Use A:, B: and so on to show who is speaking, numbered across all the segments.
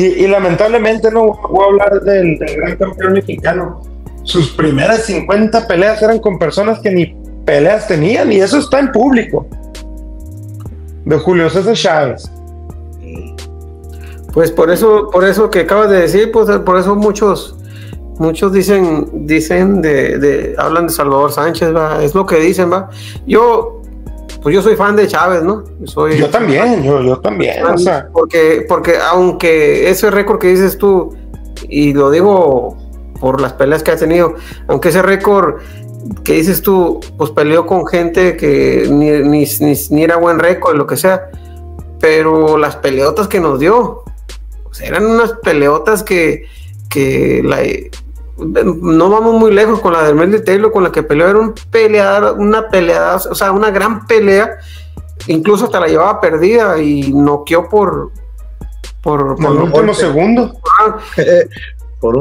A: Y, lamentablemente no voy a hablar del, gran campeón mexicano. Sus primeras 50 peleas eran con personas que ni peleas tenían y eso está en público. De Julio César Chávez.
B: Pues por eso, por eso que acabas de decir, pues por eso muchos, muchos dicen, dicen de, hablan de Salvador Sánchez, ¿va? es lo que dicen, va. Yo, pues yo soy fan de Chávez, ¿no?
A: Soy, yo también, yo, yo también. O sea.
B: porque, porque aunque ese récord que dices tú, y lo digo por las peleas que ha tenido, aunque ese récord que dices tú, pues peleó con gente que ni, ni, ni era buen récord, lo que sea, pero las peleotas que nos dio, eran unas peleotas que, que la, no vamos muy lejos con la de Melody Taylor, con la que peleó, era un peleador, una peleada, o sea, una gran pelea, incluso hasta la llevaba perdida y noqueó por por,
A: por último segundo.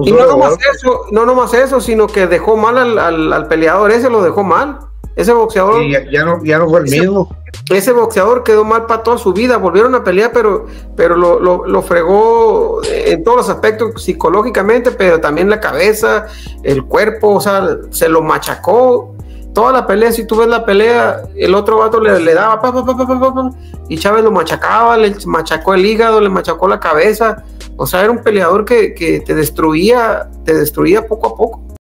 B: y no nomás, eso, no nomás eso, sino que dejó mal al, al, peleador ese, lo dejó mal. Ese boxeador.
C: ya, no, ya no fue el mismo
B: ese boxeador quedó mal para toda su vida, volvieron a pelear, pero, pero lo, lo, fregó en todos los aspectos psicológicamente, pero también la cabeza, el cuerpo, o sea, se lo machacó. Toda la pelea, si tú ves la pelea, el otro vato le, le daba pa, pa, pa, y Chávez lo machacaba, le machacó el hígado, le machacó la cabeza. O sea, era un peleador que, que te destruía, te destruía poco a poco.